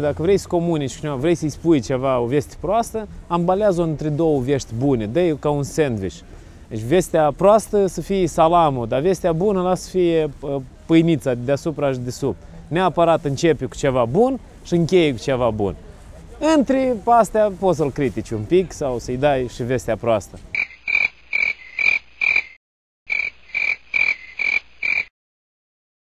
Dacă vrei să comunici cineva, vrei să-i spui ceva, o veste proastă, ambalează-o între două vești bune, dă ca un sandwich. Deci vestea proastă să fie salamul, dar vestea bună lasă să fie uh, pâinița deasupra și de sub. Neapărat începe cu ceva bun și încheie cu ceva bun. Între astea poți să-l critici un pic sau să-i dai și vestea proastă.